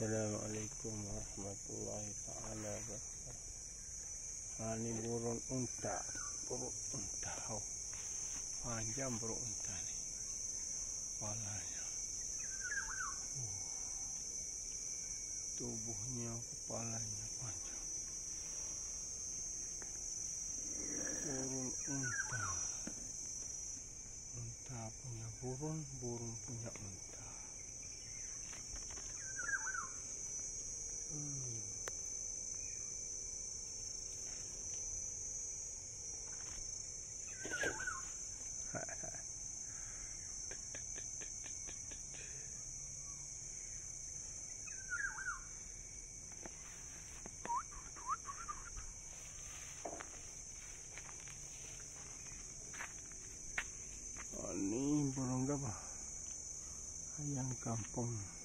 Assalamualaikum warahmatullahi taala wabarakatuh. Ini burung unta, burung unta. Panjang burung unta nih. Kepalanya. Uh. Tubuhnya, kepalanya panjang. Burung unta. Unta punya burung, burung punya burung apa? Ayam kampung.